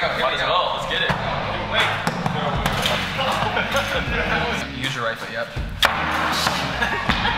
Might as well. Let's get it. Use your right foot. Yep.